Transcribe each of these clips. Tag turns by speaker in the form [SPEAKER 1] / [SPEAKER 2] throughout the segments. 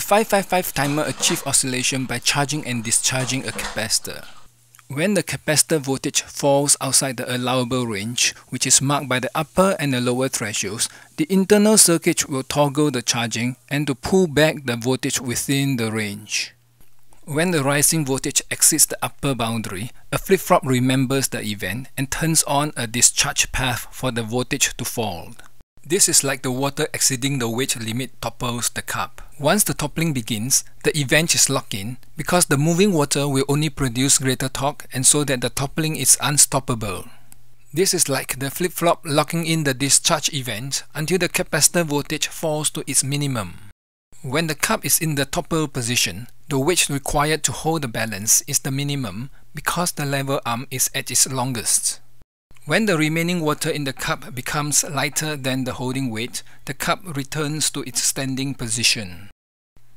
[SPEAKER 1] 555 timer achieves oscillation by charging and discharging a capacitor. When the capacitor voltage falls outside the allowable range, which is marked by the upper and the lower thresholds, the internal circuit will toggle the charging and to pull back the voltage within the range. When the rising voltage exceeds the upper boundary, a flip-flop remembers the event and turns on a discharge path for the voltage to fall. This is like the water exceeding the weight limit topples the cup. Once the toppling begins, the event is locked in because the moving water will only produce greater torque and so that the toppling is unstoppable. This is like the flip-flop locking in the discharge event until the capacitor voltage falls to its minimum. When the cup is in the topple position, the weight required to hold the balance is the minimum because the lever arm is at its longest. When the remaining water in the cup becomes lighter than the holding weight, the cup returns to its standing position.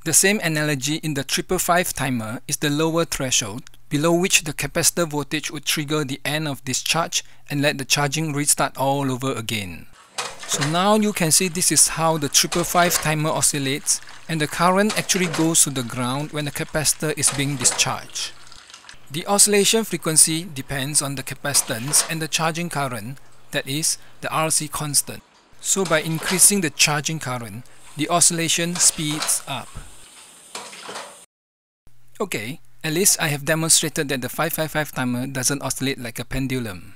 [SPEAKER 1] The same analogy in the 555 timer is the lower threshold, below which the capacitor voltage would trigger the end of discharge and let the charging restart all over again. So now you can see this is how the 555 timer oscillates and the current actually goes to the ground when the capacitor is being discharged. The oscillation frequency depends on the capacitance and the charging current, that is, the RC constant. So by increasing the charging current, the oscillation speeds up. Okay, at least I have demonstrated that the 555 timer doesn't oscillate like a pendulum.